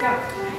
go.